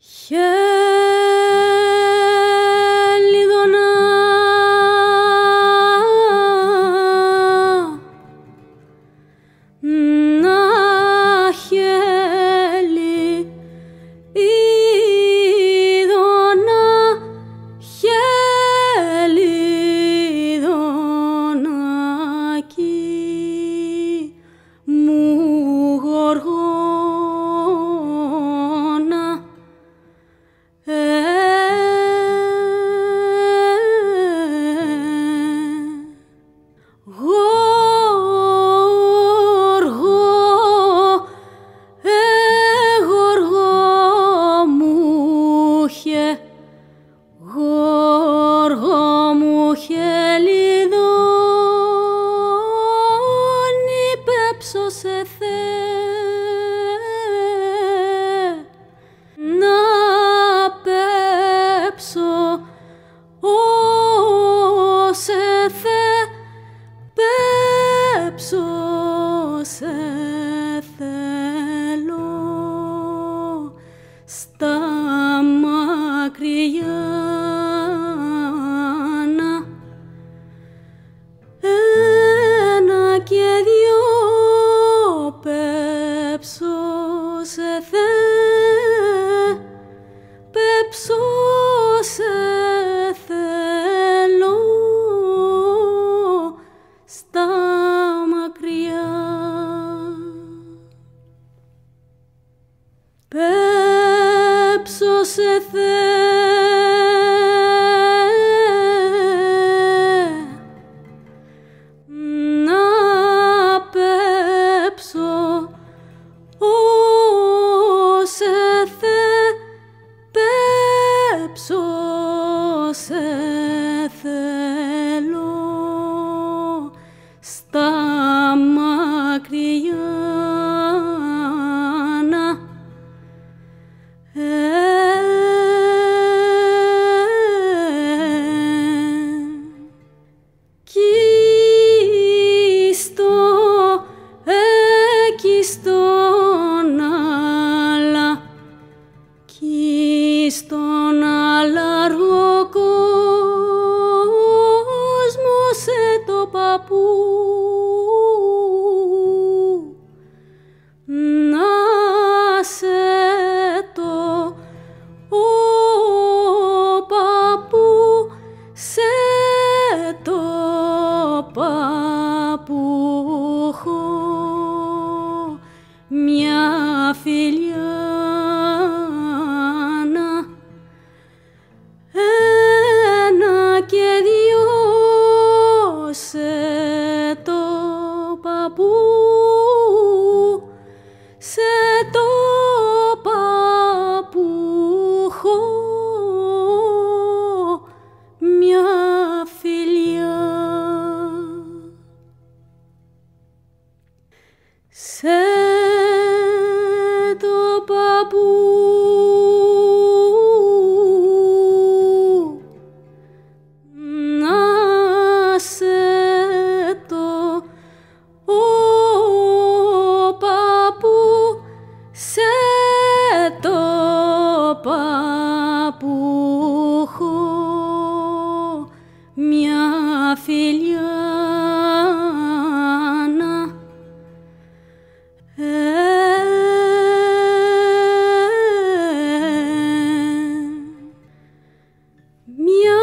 Yeah. στα μακριάνα ένα και δυο πέψω σε θέλω στον άλλα κι στον άλλα κόσμος σε το παππού. μια φιλιάνα ένα και δυο σε το παππού σε το παππού μια φιλιά. Σε 不。mir